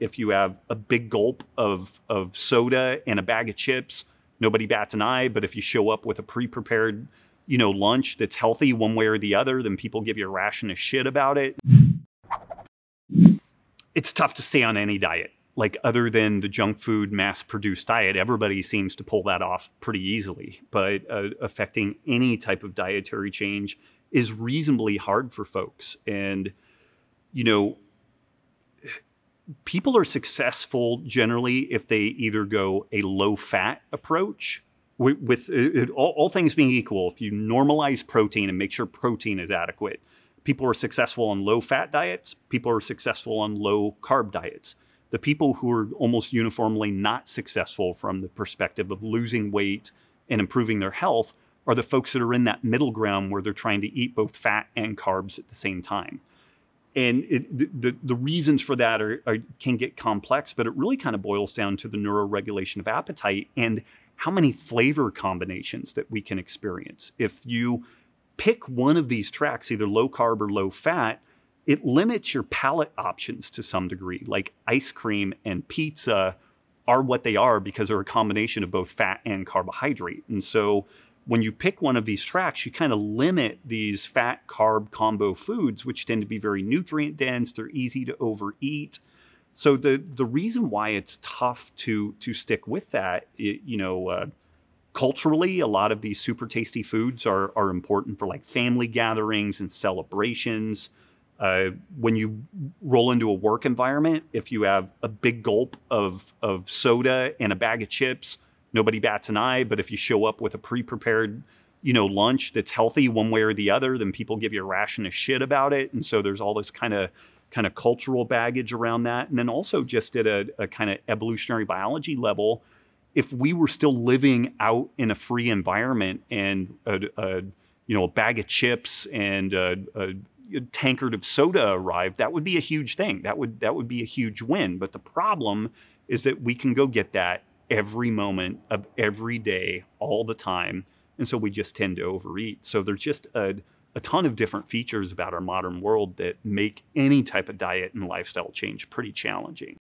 if you have a big gulp of, of soda and a bag of chips, nobody bats an eye. But if you show up with a pre-prepared, you know, lunch that's healthy one way or the other, then people give you a ration of shit about it. It's tough to stay on any diet. Like other than the junk food mass produced diet, everybody seems to pull that off pretty easily. But uh, affecting any type of dietary change is reasonably hard for folks. And, you know, people are successful generally if they either go a low fat approach with, with it, all, all, things being equal if you normalize protein and make sure protein is adequate people are successful on low fat diets people are successful on low carb diets. The people who are almost uniformly not successful from the perspective of losing weight and improving their health are the folks that are in that middle ground where they're trying to eat both fat and carbs at the same time and it, the, the reasons for that are, are, can get complex, but it really kind of boils down to the neuroregulation of appetite and how many flavor combinations that we can experience. If you pick one of these tracks, either low carb or low fat, it limits your palate options to some degree. Like ice cream and pizza are what they are because they're a combination of both fat and carbohydrate. And so when you pick one of these tracks, you kind of limit these fat carb combo foods, which tend to be very nutrient dense. They're easy to overeat. So the the reason why it's tough to to stick with that, it, you know, uh, culturally, a lot of these super tasty foods are are important for like family gatherings and celebrations. Uh, when you roll into a work environment, if you have a big gulp of of soda and a bag of chips, nobody bats an eye. But if you show up with a pre-prepared, you know, lunch that's healthy one way or the other, then people give you a ration of shit about it. And so there's all this kind of kind of cultural baggage around that. And then also just at a, a kind of evolutionary biology level, if we were still living out in a free environment and a, a you know a bag of chips and a, a, tankard of soda arrived, that would be a huge thing. That would that would be a huge win. But the problem is that we can go get that every moment of every day, all the time. And so we just tend to overeat. So there's just a, a ton of different features about our modern world that make any type of diet and lifestyle change pretty challenging.